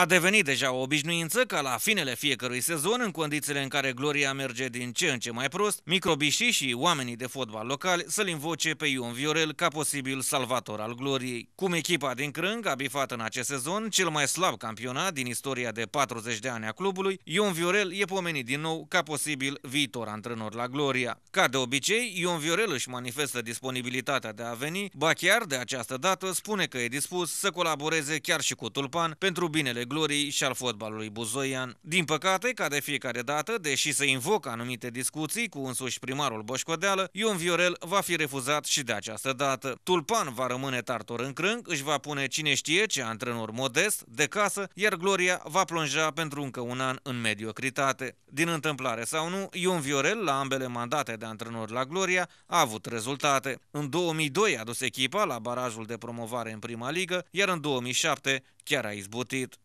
A devenit deja o obișnuință ca la finele fiecărui sezon, în condițiile în care Gloria merge din ce în ce mai prost, microbișii și oamenii de fotbal locali să-l invoce pe Ion Viorel ca posibil salvator al Gloriei. Cum echipa din Crâng a bifat în acest sezon cel mai slab campionat din istoria de 40 de ani a clubului, Ion Viorel e pomenit din nou ca posibil viitor antrenor la Gloria. Ca de obicei, Ion Viorel își manifestă disponibilitatea de a veni, ba chiar de această dată spune că e dispus să colaboreze chiar și cu Tulpan pentru binele ale gloriei și al fotbalului buzoian. Din păcate, ca de fiecare dată, deși se invocă anumite discuții cu însuși primarul Boșcodeală, Ion Viorel va fi refuzat și de această dată. Tulpan va rămâne tartor în crâng, își va pune cine știe ce antrenor modest, de casă, iar Gloria va plonja pentru încă un an în mediocritate. Din întâmplare sau nu, Ion Viorel, la ambele mandate de antrenor la Gloria, a avut rezultate. În 2002 a dus echipa la barajul de promovare în prima ligă, iar în 2007 chiar a izbutit.